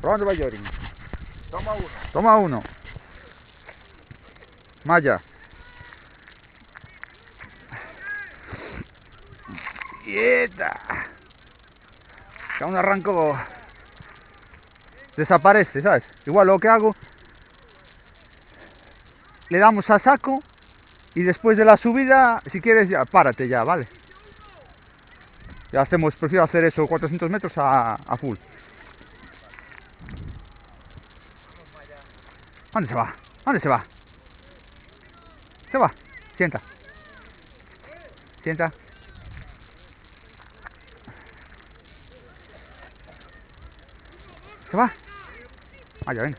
Probando Bayorin. Toma uno. Toma uno. Maya. Quieta. Que aún arranco. Desaparece, ¿sabes? Igual lo que hago. Le damos a saco. Y después de la subida, si quieres, ya párate ya, ¿vale? Ya hacemos, prefiero hacer eso 400 metros a, a full. ¿Dónde se va? ¿Dónde se va? Se va. Sienta. Sienta. Se va. Vaya, ven.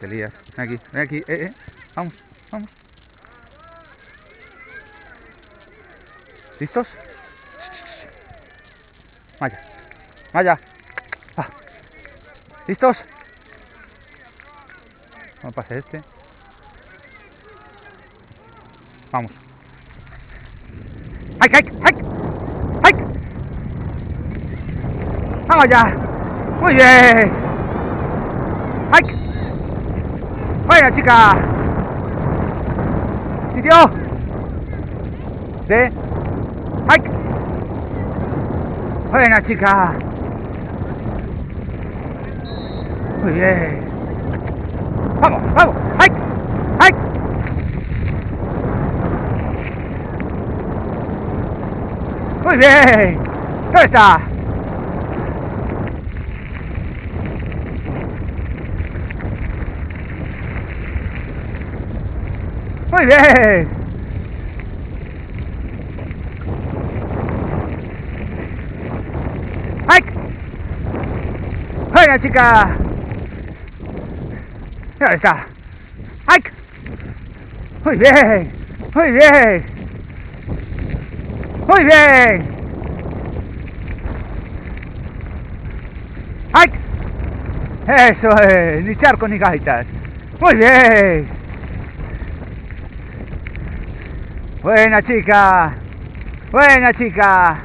Te lías. Ven aquí, ven aquí. Eh, eh. Vamos, vamos. ¿Listos? Vaya. Vaya. ¿Listos? No pase este. Vamos. ¡Hike, hike, hike! ¡Hike! ¡Vamos ya! ¡Muy bien! ¡Hike! ¡Buena, chica! ¡Sitio! ¿De? ¡Hike! ¡Buena, chica! Muy bien. Vamos, vamos. ¡Hike! ¡Hike! Muy bien. ¿Dónde está? Muy bien. ¡Hike! ¡Buena, chica! ¿Dónde está? ¡Hike! Muy bien. Muy bien. Muy bien. ¡Hike! Eso es. Ni charco ni gaitas. Muy bien. Buena chica. Buena chica.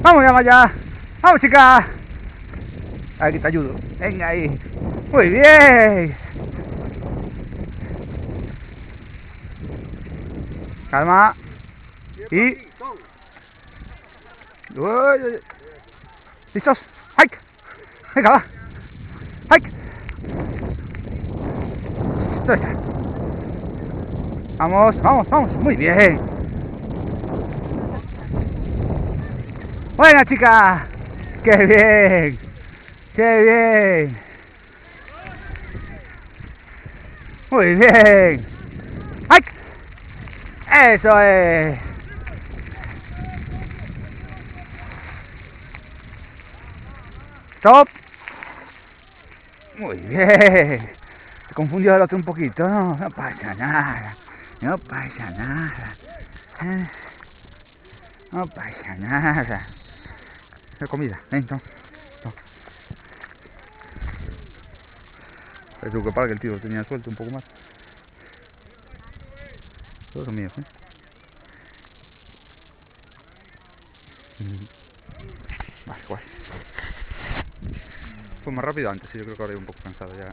Vamos ya, vaya. Vamos chica. Aquí te ayudo. Venga ahí. Muy bien. Calma. Y... ¿Listos? ¡Hike! Venga, va. ¡Hike! Vamos, vamos, vamos. Muy bien. Buena chica. ¡Qué bien! ¡Qué bien! Muy bien. ¡Ay! Eso es. Stop. Muy bien. Se confundió el otro un poquito. No, no pasa nada. No pasa nada. Eh, No pasa nada. La comida, ven, no. no. Me preocupaba que el tío lo tenía suelto un poco más. Todos son míos, ¿eh? Mm. Vale, guay. Fue más rápido antes, sí, yo creo que ahora estoy un poco cansado ya.